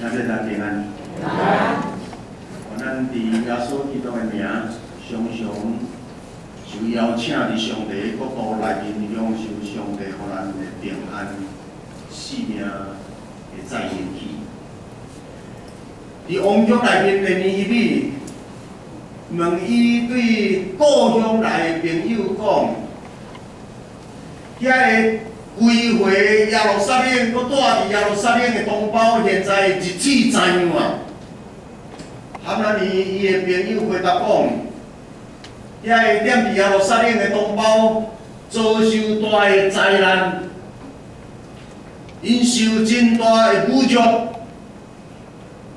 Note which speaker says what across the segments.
Speaker 1: 咱这咱平安。我咱伫耶稣基督的名，常常受邀请伫上帝国度内面享受上帝予咱的平安、生命的再延续。伫王宫内面的年米，问伊对故乡内的朋友讲，遐个。归回耶路撒冷，搁住伫耶路撒冷的同胞，现在日子怎样啊？哈那尼伊的朋友回答讲，遐个踮伫耶路撒冷的同胞遭受大的灾难，因受真大的侮辱，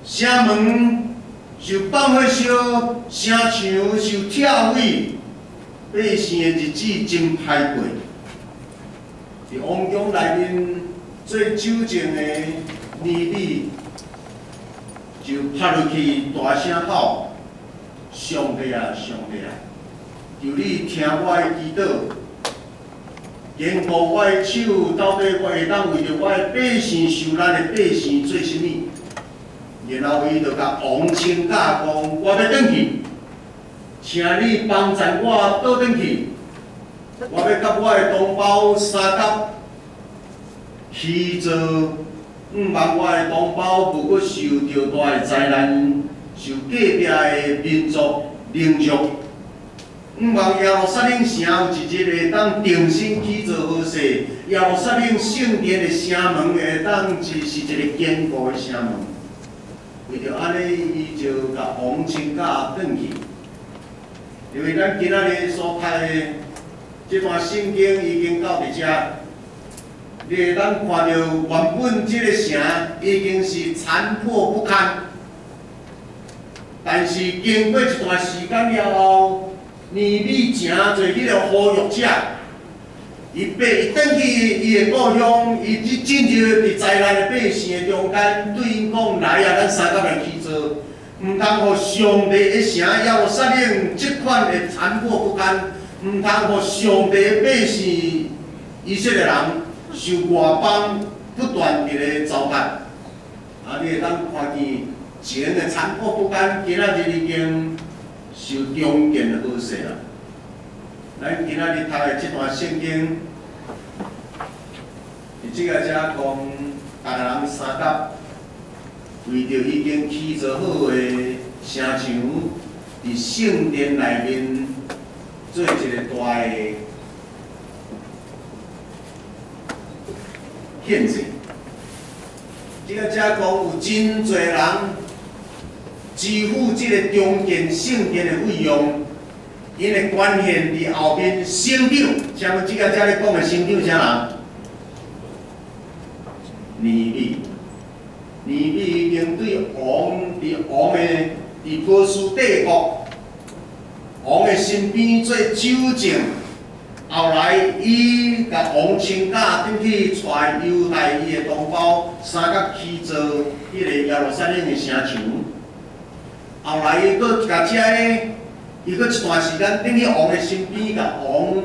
Speaker 1: 城门受放火烧，城墙受拆毁，百姓的日子真歹过。伫王宫内面最酒静的尼米，就拍落去大声吼：上帝啊，上帝啊！求你听我的祈祷，坚固我的手，到底我会当为着我的百姓受难的百姓做甚物？然后伊就甲王亲家讲：我要转去，请你帮助我倒转去。我要甲我的同胞三甲去做，毋望我的同胞不过受着大的灾难，受隔壁的民族凌辱。毋望耶路撒冷城有一日会当重新去做好势，耶路撒冷圣殿的城门会当只是一个坚固的城门。为着安尼，伊就甲王亲家转去，因为咱今仔日所拍的。这段圣经已经到伫遮，你会当看到原本这个城已经是残破不堪，但是经过一段时间了后，尼米诚侪迄个呼吁者，伊爬伊转去伊的故乡，伊去进入伫灾难的百姓的中间，对因讲来啊，咱三甲来去做，毋通互上帝的城要杀令即款的残破不堪。毋通互上帝百姓以色列人受外邦不断伫咧糟蹋，啊！你会当看见前的残破不堪，今仔日已经受重建的好势啦。咱今仔日读的这段圣经，伫即个遮讲，逐个人三甲为着已经起造好的城墙，伫圣殿内面。做一个大的献祭，即个遮讲有真侪人支付即个中建圣殿的费用，因的关键伫后面省长，像即个遮咧讲的省长啥人？尼米，尼米已经对王伫王的伫波斯帝国。王的身边做酒政，后来伊甲王亲家转去带犹太伊的同胞，三甲去做迄个耶路撒冷的城墙。后来伊搁甲遮个，伊搁一段时间转去王的身边，甲王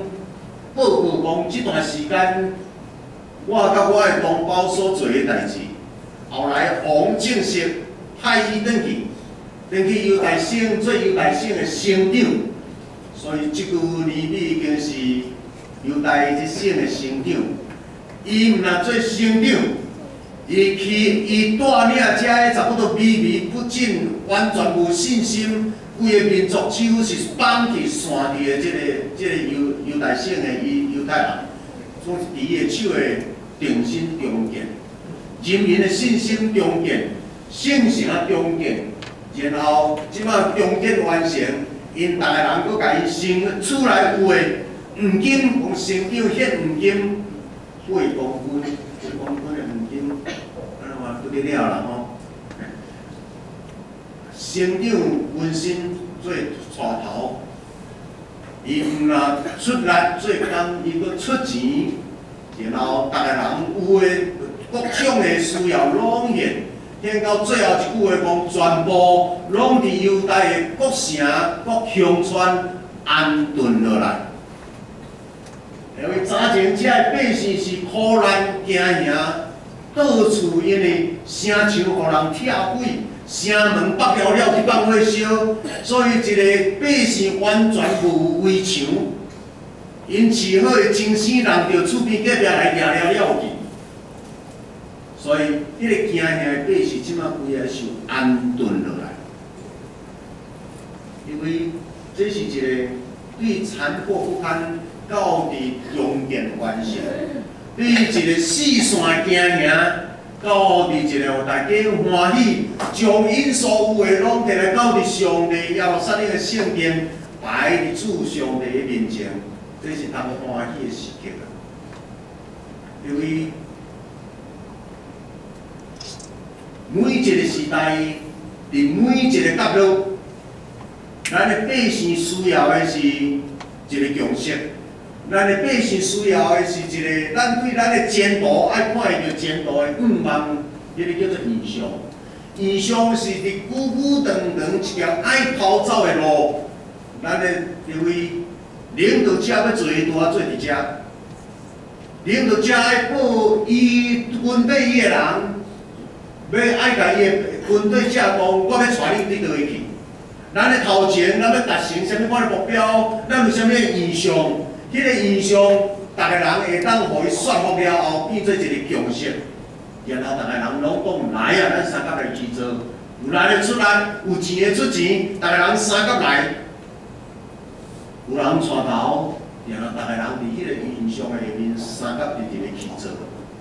Speaker 1: 报告讲，即段时间我甲我的同胞所做的代志。后来王正式派伊转去。登去犹太省做犹太省的省长，所以即句尼米已经是犹太即省的省长。伊毋若做省长，伊去伊带领遮个差不多秘密不振、完全无信心，规个民族几乎是放弃线地的即个即个犹犹太省的犹犹太人，总是伫伊的手的重心重建，人民的信心重建，信心啊重建。然后即摆重建完成，因逐个人搁甲伊生厝内有诶黄金，用成长献黄金八公斤，八公斤诶黄金，安尼话不得了啦吼！成长温馨做带头，伊毋若出力做工，伊搁出钱，然后逐个人有诶各种诶需要拢演。听到最后一句话讲，全部拢伫犹太的各城、各乡村安顿落来。因为早前遮个百姓是苦难惊吓，到处因为城墙互人拆毁，城门北条了去放火烧，所以一个百姓完全无围墙，因饲好的精神人着厝边隔壁来掠了了去。所以，迄个惊吓的百姓即马规个受安顿落来，因为这是一个对残破不堪到伫强健完成，对一个四散惊吓到伫一个大家欢喜，将因所有的拢摕来到伫上帝要杀你的圣殿，摆伫主上帝的面前，这是当欢喜的时刻啊，因为。每一个时代，伫每一个角落，咱的百姓需要的是一个共识，咱的百姓需要的是一个，咱对咱的前途爱看会到前途的五望，迄个叫做印象。印象是伫久久长长一条爱跑走的路，咱的因为领导者要做拄啊做伫遮，领导者爱报伊军队伊的人。要爱甲伊诶军队架讲，我要带你伫倒位去。咱的头前，咱要达成什么款的目标？咱有啥物意向？迄个意向，逐个人会当互伊说服了后，变做一个共识。然后逐个人拢讲来啊，咱三甲来去做。有力的出力，有钱的出钱，逐个人三甲来。有人带头，然后逐个人伫迄个意向的下面，三甲直直的去做，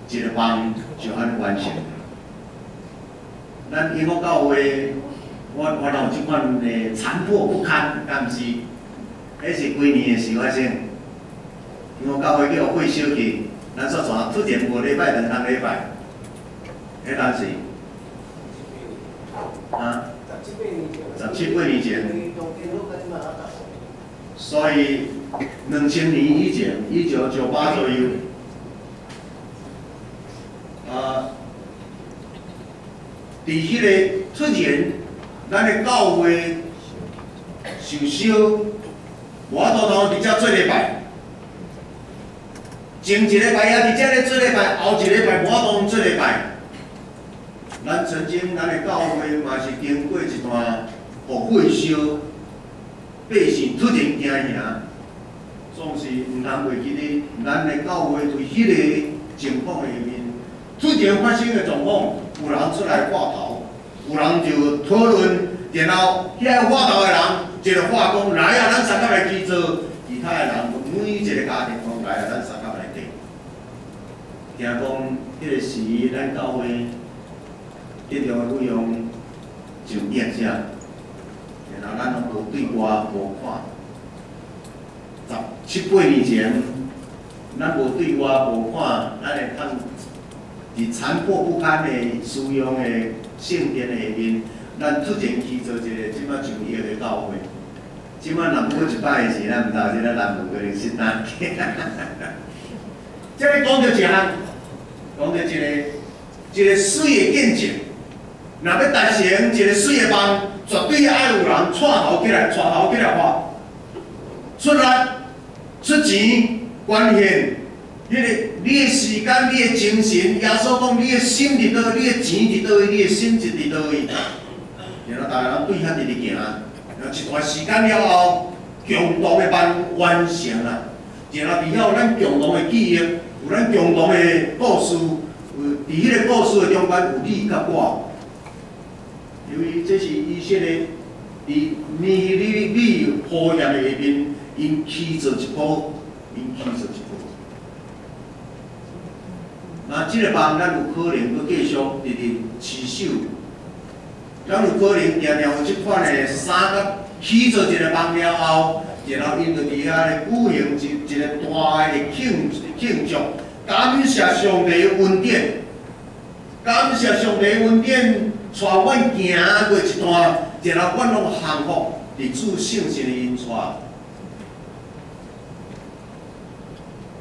Speaker 1: 一个梦就安尼完成。咱英国教会，我我有即款的残破不堪，敢毋是？迄是几年的事发生。英国教会叫会休去，咱说全突然无礼拜两通礼拜，迄当时，啊？十七八年前。所以两千年以前，一九九八左右，啊。伫迄个突然，咱的教会受烧，我偷偷伫遮做礼拜。前一礼拜也伫遮咧做礼拜，后一礼拜我都做礼拜。咱曾经咱的教会嘛是经过一段互火烧，百姓突然惊吓，总是毋通袂记咧。咱的教会对迄个情况下面突然发生的状况。有人出来画头，有人就讨论，然后遐画头的人，一个话讲来啊，咱三甲来去做，其他的人每一个家庭讲来啊，咱三甲来订。听讲迄个时，咱教会一条费用就变只，然后咱拢无对外无看。十七八年前，咱无对外无看，咱会通。伫残破不堪的使用的圣殿下面，咱突然去做一个即摆就业的教会。即摆南部一摆的时，咱毋知即个南部可能是哪去。即个讲到一项，讲到一个一个水的见证。若要达成一个水的梦，绝对爱有人带头起来，带头起来画，出力、出钱、关献。你的你的时间、你的精神，耶稣讲你的心伫倒，你的钱伫倒，你的心就伫倒位。然后大家人对遐直直行，然后一段时间了后，共同的班完成啦。然后伫遐有咱共同的记忆，有咱共同的故事，有伫迄个故事的中间有你甲我。由于这是以色列伫尼利利火焰的下面，因起做一步，因起做一步。那即个梦，咱有可能佫继续直直持守，咱有可能定定有即款的三个起做一个梦了后，然后因着伫遐咧举行一一个大的庆庆祝，感谢上帝的恩典，感谢上帝的恩典，带阮行过一段，然后阮拢幸福，伫主圣神的因带。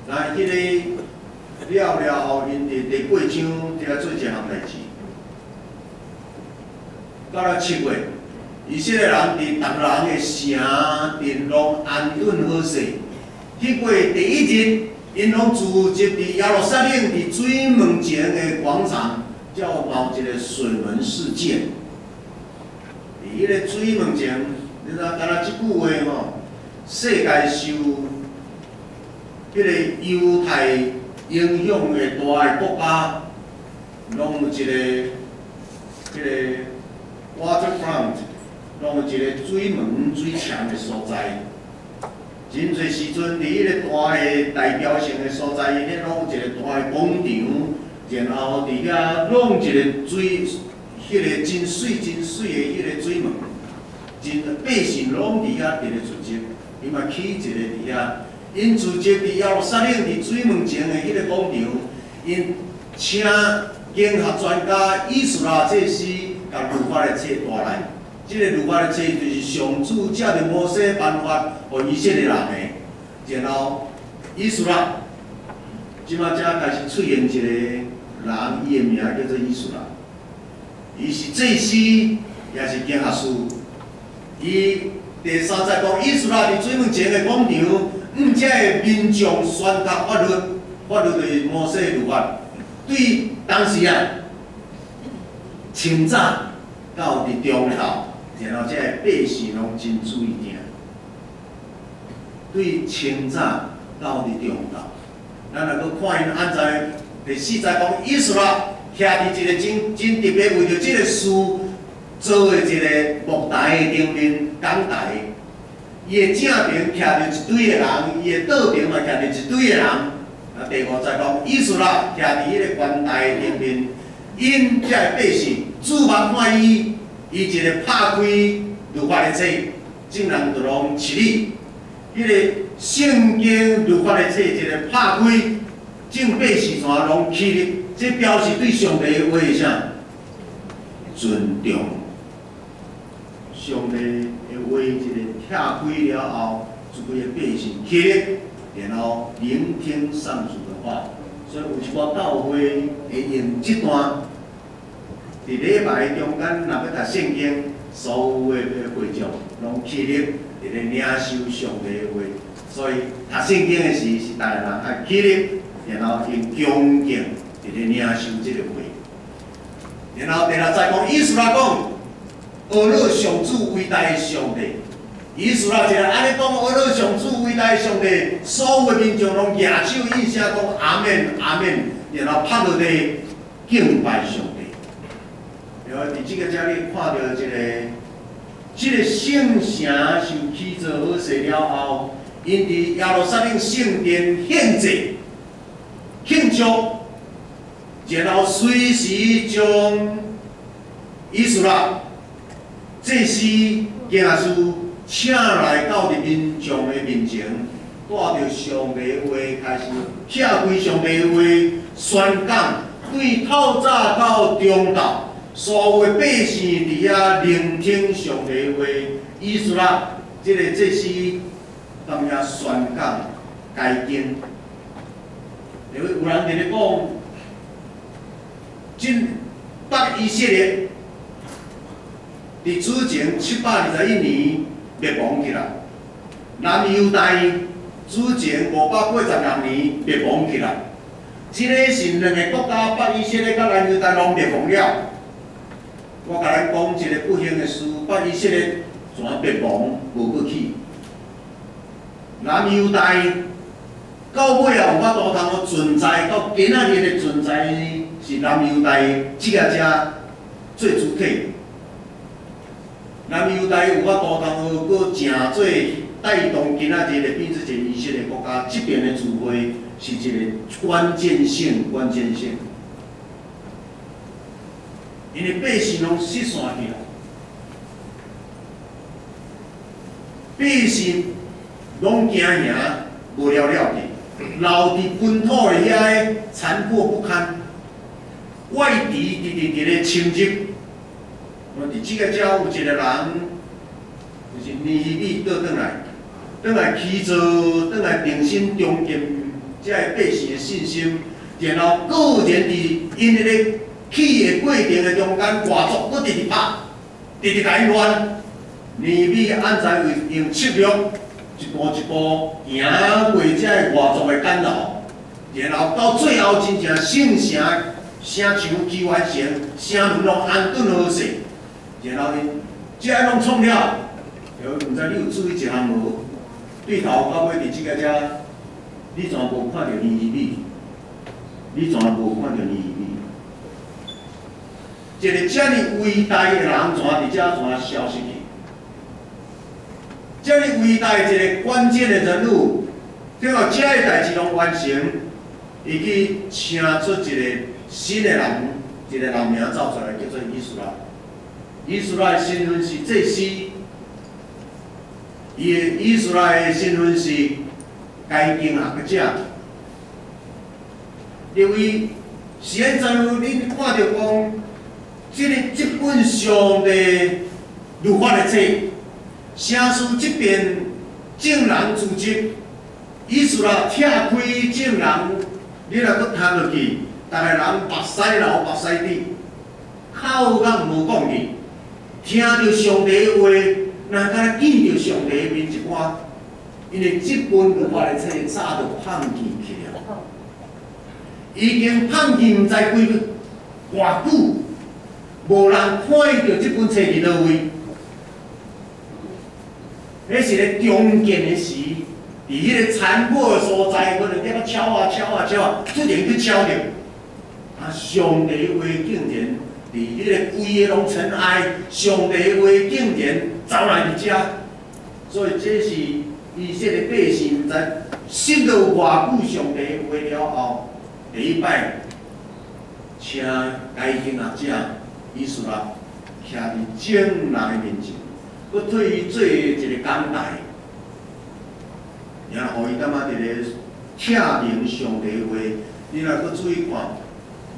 Speaker 1: 那迄个。了了后，因伫第八章伫来做一项代志。到了七月，以色列人伫逐人的城镇拢安顿好势。迄过第一日，因拢聚集伫耶路撒冷伫水门前的广场，才有冒一个水门事件。伫迄个水门前，你知敢若即句话吼，世界受迄个犹太影响的大个国家，拢有一个迄个 waterfront，拢有一个水门水墙的所在。真侪时阵，伫迄个大个代表性的所在，伊咧弄一个大个广场，然后伫遐弄一个水，迄个真水真水的迄个水门，真百姓拢伫遐伫咧聚集，伊嘛起一个伫遐，因聚集伫耶路撒冷伫水门前的迄个广场，因请经学专家伊斯拉祭司甲律法的册带来。即个律法的册就是上主借着某些办法，互以色列人的。然后，伊斯拉，即马才开始出现一个人，伊的名叫做伊斯拉。伊是祭司，也是经学师。伊第三节讲，伊斯拉伫水门前的广场，向遮个民众宣读法律，法律就是摩西律法。对当时啊，清早到伫中昼。然后，即个百姓拢真注意听。对清早到伫中昼，咱来搁看因安在第四节讲，意思啦，徛伫一个真真特别为着即个事做的一个木台的顶面讲台，伊的正边徛着一堆的人，伊的倒边嘛徛着一堆的人。啊，第五十讲，意思啦，徛伫迄个官台顶面，因遮个百姓注目看伊。伊一个拍开律法的册，众人就拢起立。迄个圣经律法的册一个拍开，众百姓全拢起立。这表示对上帝的话啥？尊重。上帝一个拆开了后，就规个百姓起，然后聆听上主的话。所以有一寡教会会用这段。伫礼拜中间，若要读圣经，所有的会众拢起立，伫咧领受上帝的话。所以读圣经的时，是逐个人爱起立，然后用恭敬伫咧领受即个话。然后第六再讲，意思来讲，俄勒上主伟大的上帝。伊思来一个安尼讲，俄勒上主伟大的上帝，所有民众拢举手应声讲阿门阿门，然后趴落地敬拜上帝。然后伫即个遮里看到一个，即个圣城受起造好势了后，因伫耶路撒冷圣殿献祭庆祝，然后随时将以斯拉祭司耶稣请来到伫民众的面前，带着上帝话开始写开上帝话宣讲，对透早到中昼。所有的百姓伫遐聆听上帝话，意思啦，即个这是当遐宣讲改经。有有人伫咧讲，今北以色列伫之前七百二十一年灭亡去啦，南犹大之前五百八十六年灭亡去啦。即个是两个国家，北以色列甲南犹大拢灭亡了。我甲咱讲一个不幸的事，北以色列全灭亡，无过去。南犹大到尾啊有法度通存在，到今仔日的存在是南犹大即个遮最主体。南犹大有法度通个搁正侪带动今仔日的变质前以色列国家即边的聚会，是一个关键性、关键性。因为百姓拢失散去啊，百姓拢惊吓，无了了的，留伫本土的遐残破不堪，外敌直直直咧侵入。我伫即个遮有一个人，就是尼希米倒转来，倒来起造，倒来重新重建遮个百姓的信心，然后个人伫因迄个。起的过程的中间，外族搁直直拍，直直甲伊乱。尼米安在为用策略，一步一步行过遮个外族的干扰，然后到最后真正圣城城墙基完成，城门拢安顿好势，然后呢，这拢创了，有毋知你有注意一项无？对头到尾伫即个遮，你全无看到二米，你全无看到二米。一个遮尔伟大的人，怎伫遮怎消失去？遮尔伟大一个关键的人物，最后遮个代志拢完成，伊去请出一个新的人，一个人名走出来，叫做伊斯兰。伊斯拉的身份是祭司，伊的伊斯拉的身份是该经学者。因为现在有恁看到讲，即个即本上帝律法的册。城市这边正人组织，意思啦，拆开正人，你若搁摊落去，逐个人目屎流目屎滴，口讲无讲去，听着上帝的话，若敢见着上帝的面一寡，因为这本律法的册早就放弃去了，已经放弃毋知几个偌久，无人看到这本册伫倒位。迄是咧中建的时，伫迄个残破的所在，可能伫遐敲啊敲啊敲啊，突然去敲着，啊，上帝话竟然伫迄个规个拢尘埃，上帝话竟然走来伫遮，所以这是以色列百姓在信了偌久上帝话了后，第一摆，请该经学者伊斯兰徛伫众人的面前。佫对伊做一个交代，然后伊感觉一个听明上帝话，你若佫注意看，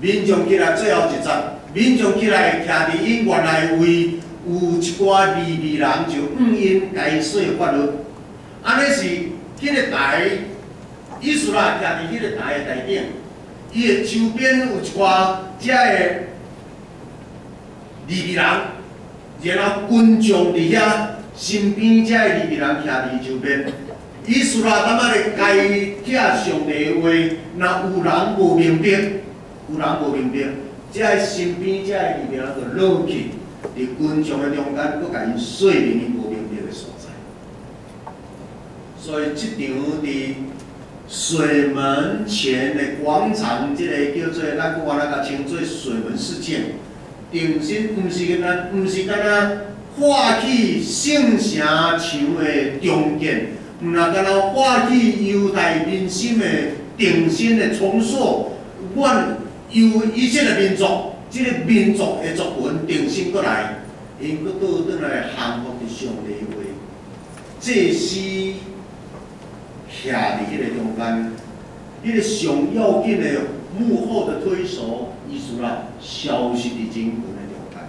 Speaker 1: 民众起来最后一集，民众起来徛伫因原来位，有一寡利未人就毋因该说法律，安尼是迄个台，意思啦，徛伫迄个台的台顶，伊的周边有一寡遮个利未人。然后群众伫遐身边，遮个利未人徛伫周边，意思啦，感觉咧该听上帝话，若有人无明白，有人无明白，遮个身边遮个利未人就落去，伫群众的中间，佫甲因说明因无明白的所在。所以，即场伫水门前的广场，即个叫做咱古话来甲称作水门事件。重新毋是干那，毋是干那化起圣城墙的重建，毋那干那化起犹太民心的定心的重塑。阮由以前的民族，即个民族的族群定心过来，因佫倒转来降服伫上帝话。这是徛伫迄个中间，迄个上要紧的幕后的推手。伊思啦，消失伫真远的中间，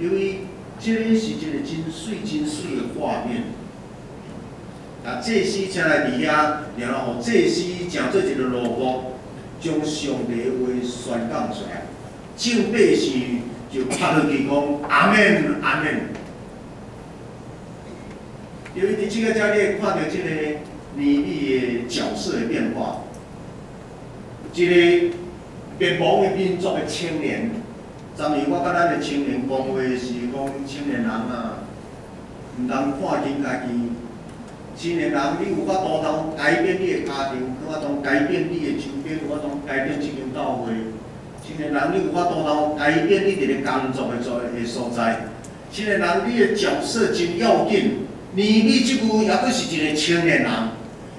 Speaker 1: 因为这个是一个真水、真水的画面。啊，这时请来伫遐，然后祭司正做一个罗布，将上帝话宣讲出来。正百姓就拍落去讲阿门，阿门。因为伫即个遮，你看到即个尼利的角色的变化，一个。灭亡的民族的青年，昨年我甲咱的青年讲话是讲，青年人啊，毋通看紧家己。青年人，你有法度通改变你的家庭，有法度改变你的周边，有法度改变即间教会。青年人，你有法度通改变你伫咧工作的所的所在。青年人，你的角色真要紧。年米即句也阁是一个青年人，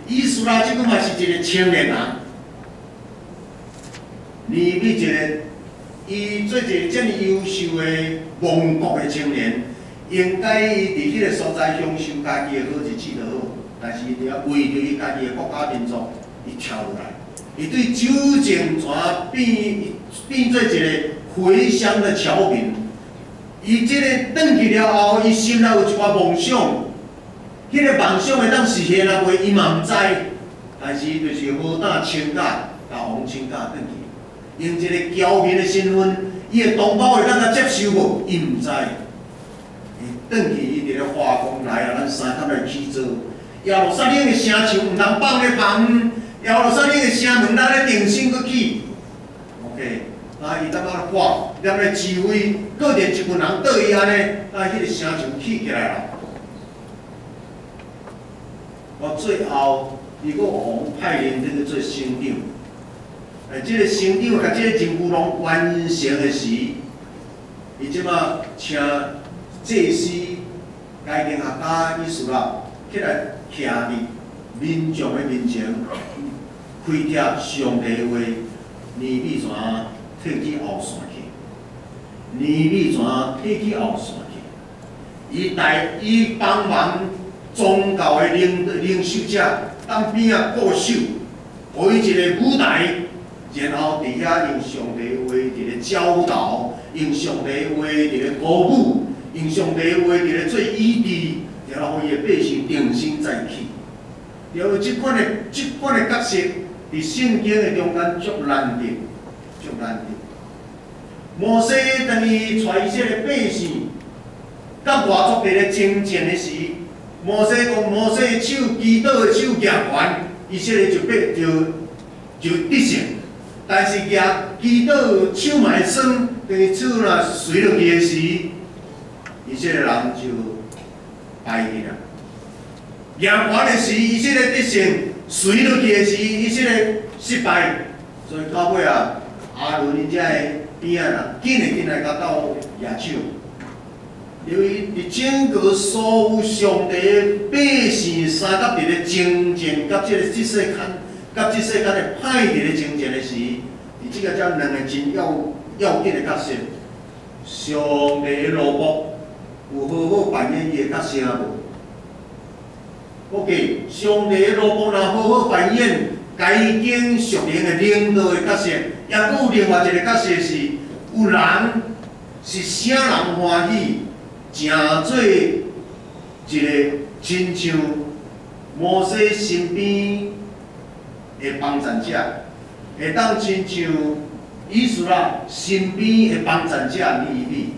Speaker 1: 伊斯拉即句嘛是一个青年人。你比一个，伊做一个遮尔优秀的亡国的青年，应该伊伫迄个所在享受家己的好日子就好，但是伊要为着伊家己的国家民族，伊跳落来，伊对酒井泉变变做一个回乡的侨民，伊即个转去了后，伊心内有一寡梦想，迄个梦想会当实现啊袂，伊嘛毋知，但是伊就是好胆请假，甲王请假转去。用一个侨民的身份，伊的同胞会当甲接受无？伊毋知。伊转去伊伫咧化工来啊，咱三甲来去做。耶路撒冷的城墙毋通放咧放，耶路撒冷的城门咱咧定心去起，OK，啊，伊当啊挂，踮咧指挥，各地一群人倒伊安尼，啊，迄个城就起起来了。到最后，伊个王派人这个做省长，诶，即个省长甲即个任务拢完成的时，伊即马请祭司、该经学家、意思啦，起来徛伫民众的面前。开贴上帝话，年米怎退去后山去？年米怎退去后山去？伊带伊帮忙宗教的领领袖者，当边啊过手，互伊一个舞台，然后伫遐用上帝话伫咧教导，用上帝话伫咧鼓舞，用上帝话伫咧做医治，然后伊的百姓重新再起。有即款的即款的角色。伫圣经的中间足难得，足难得。摩西当伊带伊些百姓，甲外族伫咧征战的时，摩西讲摩西的手祈祷的手举悬，伊些就变就就得胜。但是举祈祷手嘛会酸，等于手若垂落去的时，伊些人就败去了。举悬的时，伊些得胜。随落去的是伊即个失败，所以到尾啊，阿伦因遮个边啊啦，紧诶紧来甲到野少。由于伫整个所有上帝诶百姓三甲伫咧征战，甲即个即世间，甲即世间诶歹伫咧征战诶时，伫即个遮两个真要要紧诶角色，上帝诶罗卜有好好扮演伊诶角色无？OK，上帝的罗卜若好好扮演该经属灵的领导的角色，也有另外一个角色是，有人是啥人欢喜，诚做一个亲像摩西身边的帮衬者，会当亲像以斯拉身边的帮衬者尼米。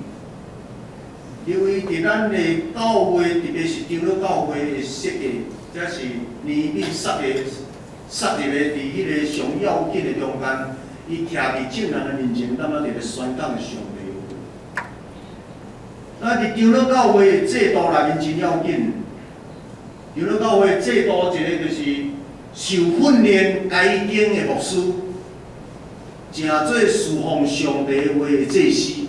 Speaker 1: 因为伫咱的教会，特别是长老教会的设计，则是年米塞的塞入的伫迄个上要紧的中间，伊徛伫众人的面前，那么伫咧宣讲上帝。那伫长老教会的制度内面真要紧，长老教会制度一个就是受训练改经的牧师，正做侍奉上帝话的祭司。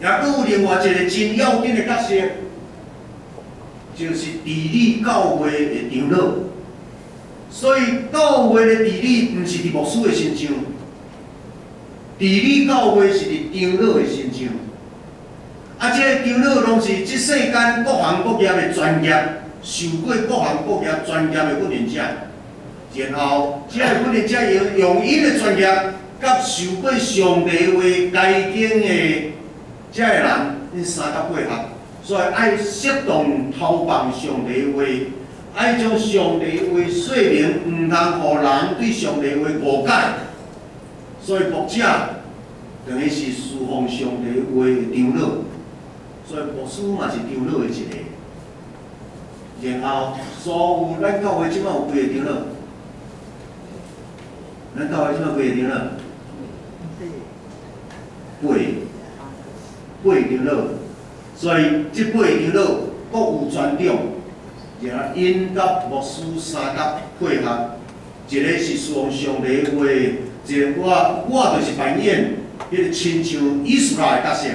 Speaker 1: 也佫有另外一个真要紧的角色，就是治理教会的长老。所以教会的治理毋是伫牧师的身上，治理教会是伫长老的身上。啊，这个长老拢是即世间各行各业的专业，受过各行各业专业的训练者。然后，这个训练者用用伊的专业，甲受过上帝话该经的。遮个人，因三甲配合，所以爱适当偷放上帝话，爱将上帝话说明，毋通互人对上帝话误解。所以牧者等于是侍奉上帝话的长老，所以牧师嘛是长老的一个。然后，所有咱教会即摆有几个长老？咱教会即摆几个长老？八。八长老，所以即八长老各有专长，然后因甲牧师三甲配合，一个是侍奉上帝话，一个我我就是扮演迄个亲像伊斯兰的角色，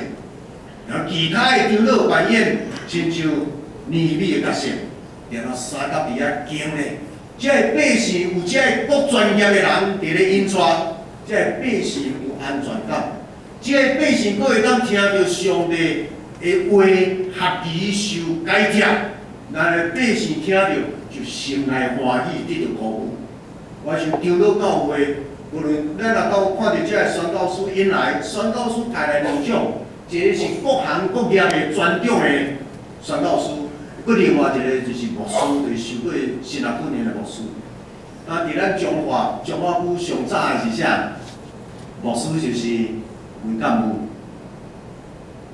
Speaker 1: 然后其他的长老扮演亲像尼米的角色，然后三甲伫遐经咧，即个百姓有即个各专业的人伫咧引带，即个百姓有安全感。即个百姓，佫会当听到上帝的话，合宜受改贴，那个百姓听到就心内欢喜，得到鼓舞。我想长老教会，无论咱若到看到即个宣教师引来，宣教师带来两种，一个是各行各业的专长的宣教师，佫另外一个就是牧师，就是受过新学训练的牧师。啊，伫咱中华中华区上早的是啥？牧师就是。为干部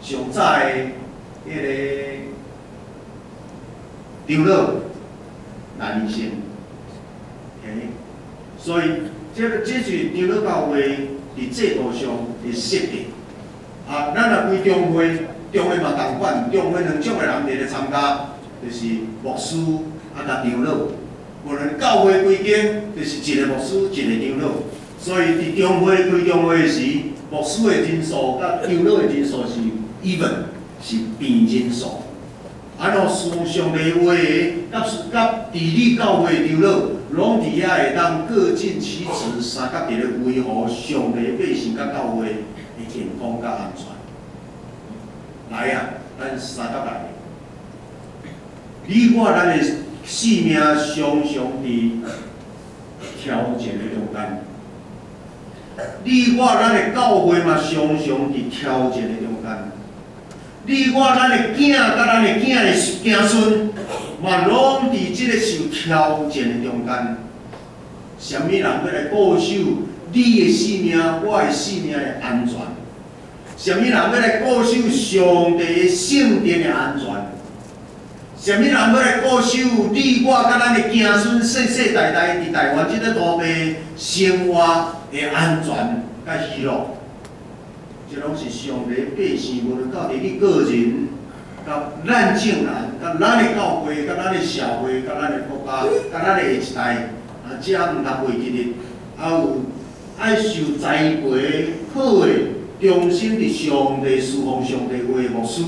Speaker 1: 上早的迄个长老，南医生，，OK，所以这个这是长老教会伫制度上的设计。啊，咱若开中会，中会嘛同款，中会两种的人伫咧参加，就是牧师啊甲长老。无论教会规间，就是一个牧师一个长老。所以伫中会开中会时，牧师的人数甲长老的人数是 even，是平人数。安怎思想的话，甲甲地理教会长老，拢伫遐会当各尽其职，三甲伫咧维护上帝百姓甲教会的健康甲安全。来啊，咱三甲来。你我咱的性命常常伫挑战的中间，你我咱的教会嘛常常伫挑战的中间。你我咱的囝甲咱的囝的子孙，嘛拢伫即个受挑战的中间。什么人要来保守你的性命、我的性命的安全？什么人要来保守上帝的圣殿的安全？什么人要来保守你我甲咱的子孙世世代代伫台湾即个土地生活的安全甲喜乐？这拢是上帝百姓，无论到底你个人、甲咱众人、甲咱的教会、甲咱的社会、甲咱的国家、甲咱的下一代，啊，这毋通忘记的，还有爱受栽培好的、忠心伫上帝侍奉上帝话牧师，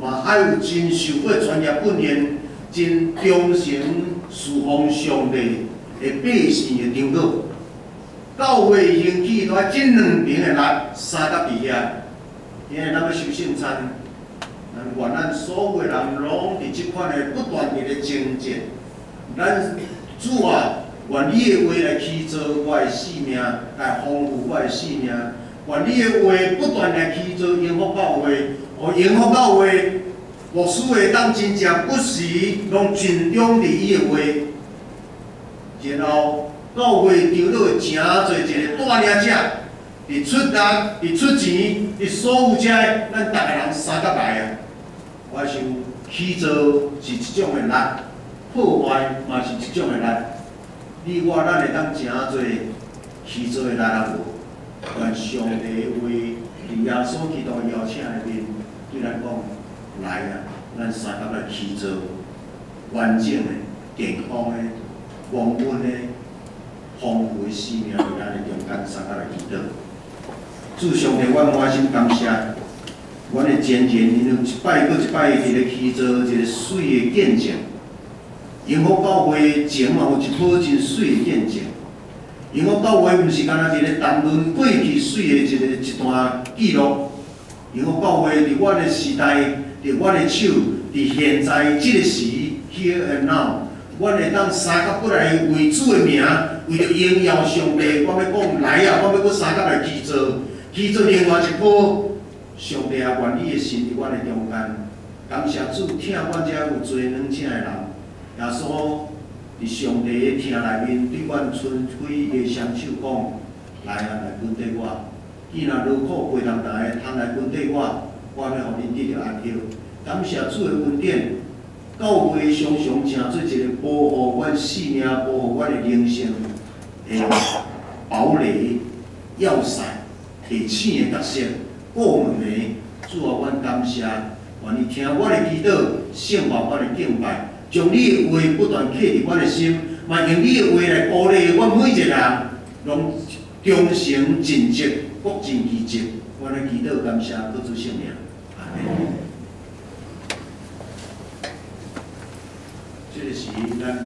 Speaker 1: 嘛还有真受过专业训练、真忠心侍奉上帝的百姓的长老。教会兴起都爱即两边的力，三甲伫遐，因为咱要修圣餐，咱愿咱所有的人拢伫即款的不断地咧精进。咱主啊，愿你的话来去做我的性命，来丰富我的性命。愿你的话不断来去做幸福教会，互幸福教会牧师会当真正不时拢尽忠伫伊的话，然后。到会长老诚侪一个带领者，伫出力、伫出钱、伫所有遮，咱逐个人三甲来啊！我想起造是一种的力，破坏嘛是一种的力。你我咱会当诚侪起造的力人无？愿上帝为伫耶稣基督邀请的面对咱讲来啊！咱三甲来起造完整的、健康的、光稳的。丰富的生命，伫咱的中间三甲来祈祷。主上帝，我满心感谢，阮的前前因有一摆搁一摆伫咧去做一个水的见证。因福教会前嘛有一套真水的见证。因福教会毋是干那一个谈论过去水的一个一段记录。因福教会伫我的时代，伫我的手，伫现在即个时，here and now。阮会当三甲过来为主的名，为着荣耀上帝，我要讲来啊！我要搁三甲来去做，去做另外一棵上帝啊！愿意的神伫阮的中间，感谢主，听阮遮有做软请的人，耶稣伫上帝的厅内面对阮伸开的双手讲，来啊，来跟缀我。既然劳苦背重担的，通来跟缀我，我要互恁得着安息。感谢主的恩典。教会常常成做一个保护阮性命、保护阮的人生的堡垒、要塞、提醒的角色。过门的主啊，阮感谢，愿意听我的祈祷，圣化我的敬拜，将你的话不断刻伫阮的心，嘛用你的话来鼓励阮每一个人，拢忠诚尽职，各尽其职。阮的祈祷感谢，各主圣名，阿门。这是咱。